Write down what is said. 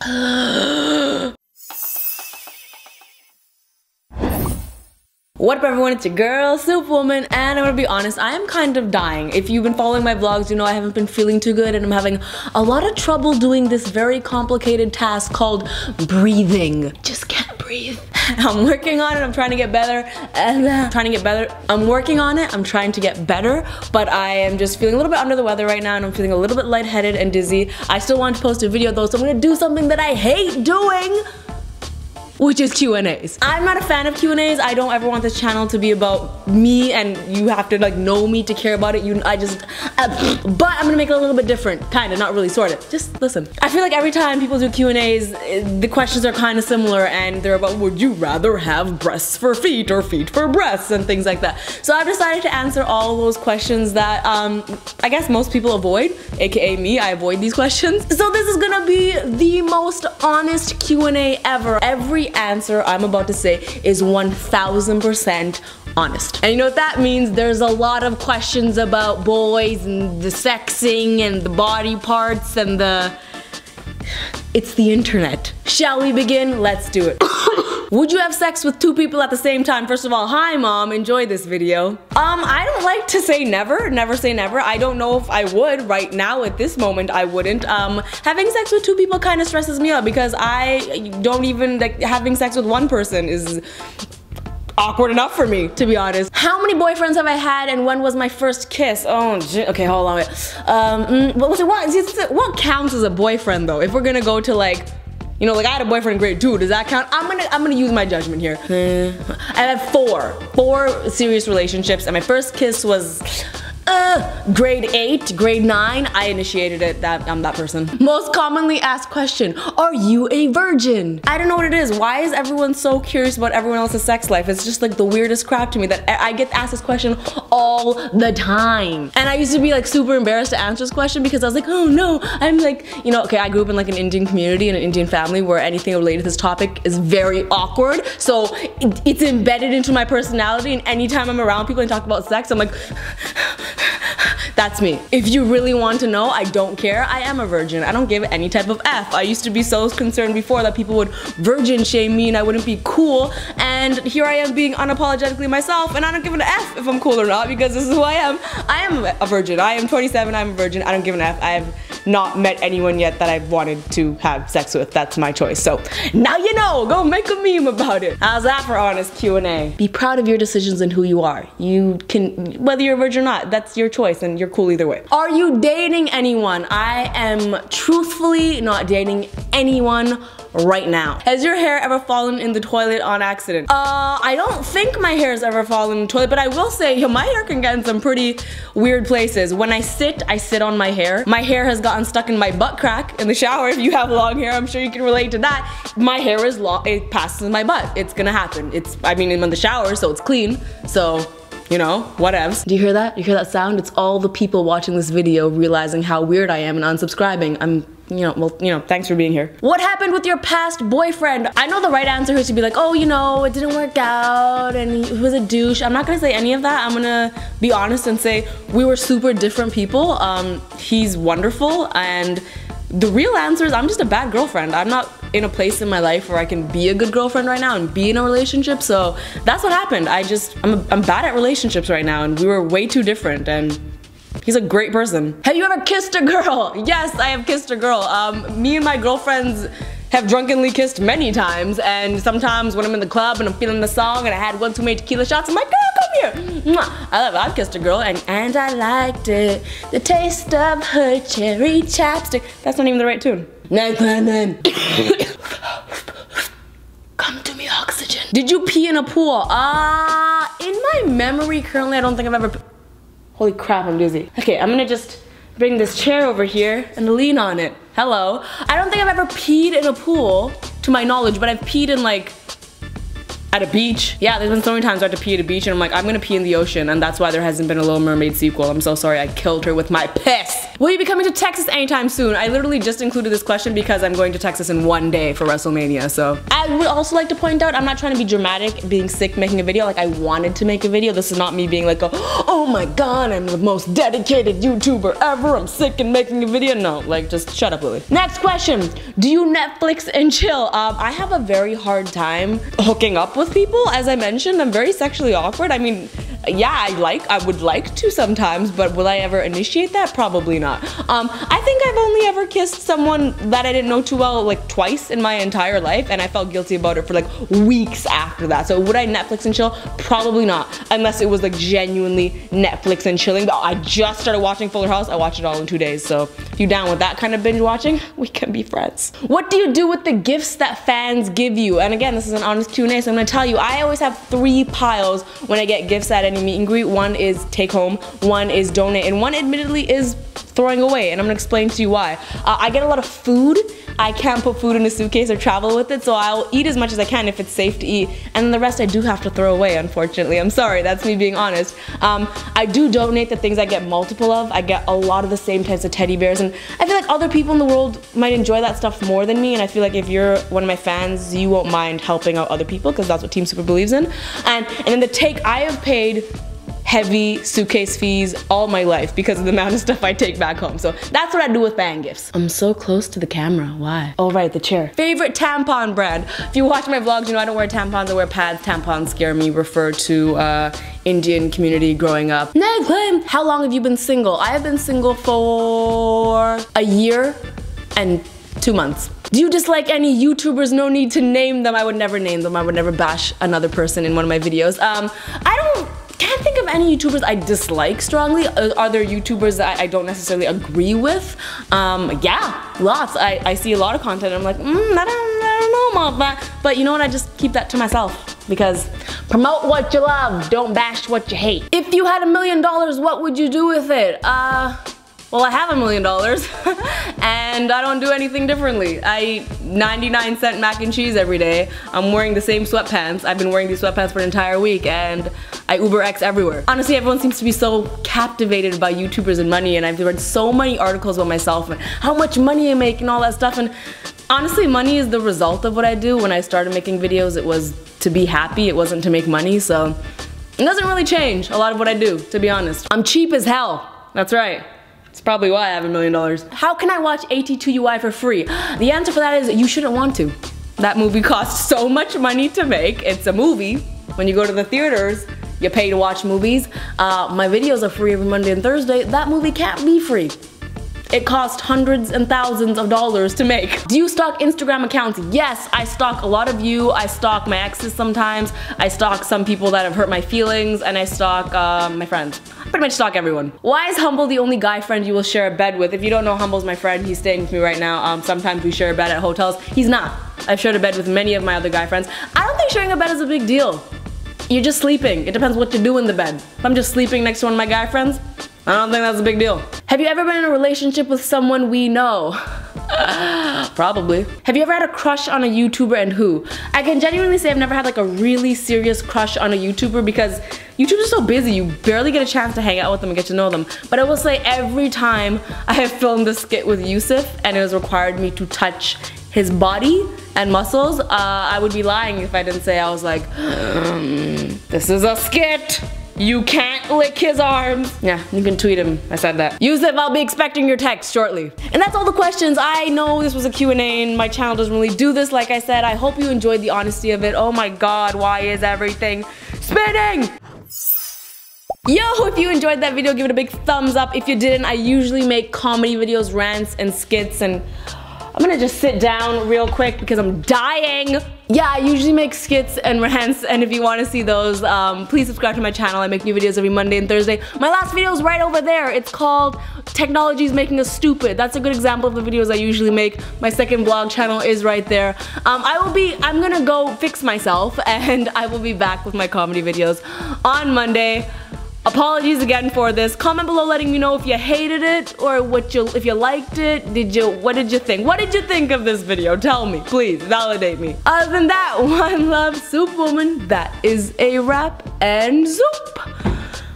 What up everyone, it's your girl, Superwoman, and I'm gonna be honest, I am kind of dying. If you've been following my vlogs, you know I haven't been feeling too good and I'm having a lot of trouble doing this very complicated task called breathing. Just breathe. I'm working on it, I'm trying to get better, and uh, trying to get better. I'm working on it, I'm trying to get better, but I am just feeling a little bit under the weather right now and I'm feeling a little bit lightheaded and dizzy. I still want to post a video though, so I'm gonna do something that I hate doing which is Q&As. I'm not a fan of Q&As. I don't ever want this channel to be about me and you have to like know me to care about it. You, I just, uh, but I'm gonna make it a little bit different. Kinda, not really, sorta. Just listen. I feel like every time people do Q&As, the questions are kinda similar and they're about would you rather have breasts for feet or feet for breasts and things like that. So I've decided to answer all those questions that um, I guess most people avoid, aka me, I avoid these questions. So this is gonna be the most honest Q&A ever. Every answer I'm about to say is 1000% honest. And you know what that means? There's a lot of questions about boys and the sexing and the body parts and the... It's the internet. Shall we begin? Let's do it. Would you have sex with two people at the same time? First of all, hi mom, enjoy this video. Um, I don't like to say never, never say never. I don't know if I would right now at this moment, I wouldn't. Um, having sex with two people kind of stresses me out because I don't even, like, having sex with one person is awkward enough for me, to be honest. How many boyfriends have I had and when was my first kiss? Oh, okay, hold on. Um, mm, what, what, what counts as a boyfriend though? If we're gonna go to like you know, like I had a boyfriend in grade two. Does that count? I'm gonna I'm gonna use my judgment here. I had four, four serious relationships, and my first kiss was uh, grade 8, grade 9, I initiated it, that I'm that person. Most commonly asked question, are you a virgin? I don't know what it is. Why is everyone so curious about everyone else's sex life? It's just like the weirdest crap to me that I get asked this question all the time. And I used to be like super embarrassed to answer this question because I was like, oh no, I'm like, you know, okay, I grew up in like an Indian community and an Indian family where anything related to this topic is very awkward. So it's embedded into my personality and anytime I'm around people and talk about sex, I'm like, that's me. If you really want to know, I don't care. I am a virgin. I don't give any type of F. I used to be so concerned before that people would virgin shame me and I wouldn't be cool. And here I am being unapologetically myself and I don't give an F if I'm cool or not because this is who I am. I am a virgin. I am 27, I'm a virgin. I don't give an F. I have not met anyone yet that I've wanted to have sex with. That's my choice. So now you know, go make a meme about it. How's that for honest Q&A? Be proud of your decisions and who you are. You can, whether you're a virgin or not, that's your choice and you're cool either way. Are you dating anyone? I am truthfully not dating anyone right now. Has your hair ever fallen in the toilet on accident? Uh, I don't think my hair has ever fallen in the toilet, but I will say, yo, my hair can get in some pretty weird places. When I sit, I sit on my hair. My hair has gotten stuck in my butt crack in the shower. If you have long hair, I'm sure you can relate to that. My hair is long, it passes my butt. It's gonna happen. It's, I mean, I'm in the shower, so it's clean. So you know, whatevs. Do you hear that? You hear that sound? It's all the people watching this video realizing how weird I am and unsubscribing. I'm you know, well, you know, thanks for being here. What happened with your past boyfriend? I know the right answer is to be like, oh, you know, it didn't work out and he was a douche. I'm not gonna say any of that. I'm gonna be honest and say we were super different people. Um, he's wonderful and the real answer is I'm just a bad girlfriend. I'm not in a place in my life where I can be a good girlfriend right now and be in a relationship. So that's what happened. I just, I'm, a, I'm bad at relationships right now and we were way too different and He's a great person. Have you ever kissed a girl? Yes, I have kissed a girl. Um, me and my girlfriends have drunkenly kissed many times and sometimes when I'm in the club and I'm feeling the song and I had one too many tequila shots, I'm like, girl, come here. I love it. I've kissed a girl and, and I liked it. The taste of her cherry chapstick. That's not even the right tune. 959. Come to me, oxygen. Did you pee in a pool? Ah, uh, in my memory currently, I don't think I've ever, holy crap, I'm dizzy. Okay, I'm gonna just bring this chair over here and lean on it. Hello. I don't think I've ever peed in a pool, to my knowledge, but I've peed in like at a beach. Yeah, there's been so many times I had to pee at a beach and I'm like, I'm gonna pee in the ocean and that's why there hasn't been a Little Mermaid sequel. I'm so sorry I killed her with my piss. Will you be coming to Texas anytime soon? I literally just included this question because I'm going to Texas in one day for WrestleMania, so. I would also like to point out, I'm not trying to be dramatic, being sick, making a video. Like I wanted to make a video. This is not me being like, oh, oh my god, I'm the most dedicated YouTuber ever. I'm sick and making a video. No, like just shut up, Lilly. Next question. Do you Netflix and chill? Um, I have a very hard time hooking up with people. As I mentioned, I'm very sexually awkward. I mean, yeah, I like, I would like to sometimes, but will I ever initiate that? Probably not. Um, I think I've only ever kissed someone that I didn't know too well like twice in my entire life, and I felt guilty about it for like weeks after that. So would I Netflix and chill? Probably not, unless it was like genuinely Netflix and chilling. But I just started watching Fuller House. I watched it all in two days. So if you down with that kind of binge watching, we can be friends. What do you do with the gifts that fans give you? And again, this is an honest Q&A, so I'm gonna tell you, I always have three piles when I get gifts at any meet and greet. One is take home, one is donate, and one admittedly is throwing away, and I'm gonna explain to you why. Uh, I get a lot of food. I can't put food in a suitcase or travel with it, so I'll eat as much as I can if it's safe to eat, and the rest I do have to throw away, unfortunately. I'm sorry, that's me being honest. Um, I do donate the things I get multiple of. I get a lot of the same types of teddy bears, and I feel like other people in the world might enjoy that stuff more than me, and I feel like if you're one of my fans, you won't mind helping out other people, because that's what Team Super believes in. And, and in the take, I have paid heavy suitcase fees all my life because of the amount of stuff I take back home. So that's what I do with fan gifts. I'm so close to the camera, why? Oh right, the chair. Favorite tampon brand. If you watch my vlogs, you know I don't wear tampons, I wear pads. Tampons scare me, refer to uh, Indian community growing up. Claim, how long have you been single? I have been single for a year and two months. Do you dislike any YouTubers? No need to name them. I would never name them. I would never bash another person in one of my videos. Um, I don't any YouTubers I dislike strongly. Uh, are there YouTubers that I, don't necessarily agree with? Um, yeah, lots. I, I see a lot of content I'm like, mm, I, don't, I don't know about that. But you know what, I just keep that to myself because promote what you love, don't bash what you hate. If you had a million dollars, what would you do with it? Uh, well, I have a million dollars and I don't do anything differently. I eat 99 cent mac and cheese every day. I'm wearing the same sweatpants. I've been wearing these sweatpants for an entire week and I Uber X everywhere. Honestly, everyone seems to be so captivated by YouTubers and money and I've read so many articles about myself and how much money I make and all that stuff and honestly, money is the result of what I do. When I started making videos, it was to be happy. It wasn't to make money, so it doesn't really change a lot of what I do, to be honest. I'm cheap as hell. That's right. It's probably why I have a million dollars. How can I watch ATTUI for free? The answer for that is you shouldn't want to. That movie costs so much money to make. It's a movie. When you go to the theaters, you pay to watch movies. Uh, my videos are free every Monday and Thursday. That movie can't be free. It cost hundreds and thousands of dollars to make. Do you stalk Instagram accounts? Yes, I stalk a lot of you. I stalk my exes sometimes. I stalk some people that have hurt my feelings and I stalk uh, my friends. Pretty much stalk everyone. Why is Humble the only guy friend you will share a bed with? If you don't know, Humble's my friend. He's staying with me right now. Um, sometimes we share a bed at hotels. He's not. I've shared a bed with many of my other guy friends. I don't think sharing a bed is a big deal. You're just sleeping. It depends what you do in the bed. If I'm just sleeping next to one of my guy friends, I don't think that's a big deal. Have you ever been in a relationship with someone we know? Probably. Have you ever had a crush on a YouTuber and who? I can genuinely say I've never had like a really serious crush on a YouTuber because YouTubers are so busy, you barely get a chance to hang out with them and get to know them. But I will say every time I have filmed a skit with Yousef and it has required me to touch his body and muscles, uh, I would be lying if I didn't say I was like, um, this is a skit. You can't lick his arms. Yeah, you can tweet him. I said that. Use Yousef, I'll be expecting your text shortly. And that's all the questions. I know this was a Q&A and my channel doesn't really do this like I said. I hope you enjoyed the honesty of it. Oh my god, why is everything spinning? Yo, if you enjoyed that video, give it a big thumbs up. If you didn't, I usually make comedy videos, rants, and skits, and I'm gonna just sit down real quick because I'm dying. Yeah, I usually make skits and rants, and if you want to see those, um, please subscribe to my channel. I make new videos every Monday and Thursday. My last video is right over there. It's called Technology is Making Us Stupid. That's a good example of the videos I usually make. My second vlog channel is right there. Um, I will be, I'm gonna go fix myself, and I will be back with my comedy videos on Monday. Apologies again for this. Comment below letting me know if you hated it or what you if you liked it. Did you what did you think? What did you think of this video? Tell me, please, validate me. Other than that, one love soup woman. That is a wrap and zoop.